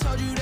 told you